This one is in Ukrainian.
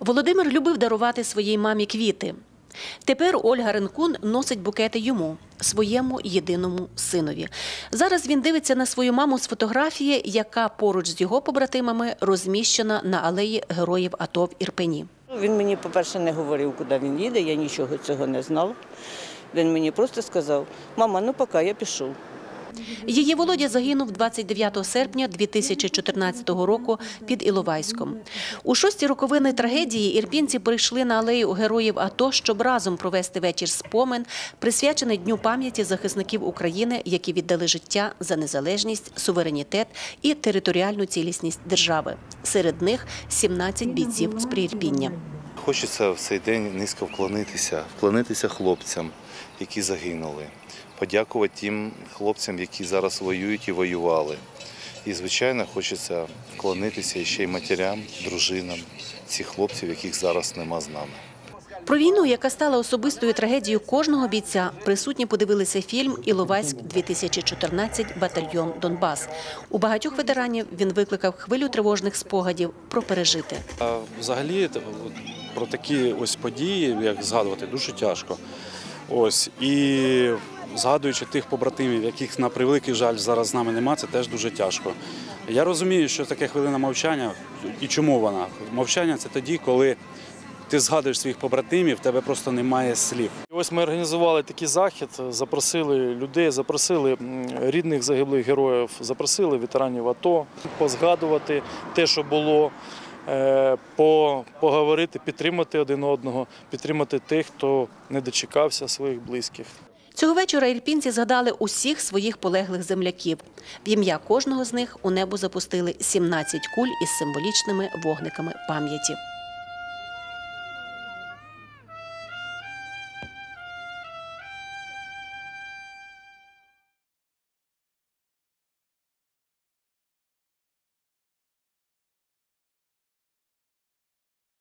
Володимир любив дарувати своїй мамі квіти. Тепер Ольга Ренкун носить букети йому, своєму єдиному синові. Зараз він дивиться на свою маму з фотографії, яка поруч з його побратимами розміщена на алеї героїв АТО в Ірпені. Він мені, по-перше, не говорив, куди він їде, я нічого цього не знала. Він мені просто сказав: мама, ну поки я пішов. Її Володя загинув 29 серпня 2014 року під Іловайськом. У шості роковини трагедії ірпінці прийшли на алею героїв АТО, щоб разом провести вечір спомин, присвячений Дню пам'яті захисників України, які віддали життя за незалежність, суверенітет і територіальну цілісність держави. Серед них 17 бійців з Приірпіння. Хочеться в цей день низько вклонитися, вклонитися хлопцям, які загинули, подякувати тим хлопцям, які зараз воюють і воювали. І, звичайно, хочеться вклонитися ще й матерям, дружинам цих хлопців, яких зараз нема з нами. Про війну, яка стала особистою трагедією кожного бійця, присутні подивилися фільм Іловайськ 2014 Батальйон Донбас. У багатьох ветеранів він викликав хвилю тривожних спогадів про пережите. А Взагалі про такі ось події, як згадувати, дуже тяжко. Ось і згадуючи тих побратимів, яких на превеликий жаль зараз з нами нема, це теж дуже тяжко. Я розумію, що таке хвилина мовчання і чому вона. Мовчання це тоді, коли ти згадуєш своїх побратимів, тебе просто немає слів. Ось ми організували такий захід, запросили людей, запросили рідних загиблих героїв, запросили ветеранів АТО, позгадувати те, що було, поговорити, підтримати один одного, підтримати тих, хто не дочекався своїх близьких. Цього вечора ірпінці згадали усіх своїх полеглих земляків. В ім'я кожного з них у небо запустили 17 куль із символічними вогниками пам'яті.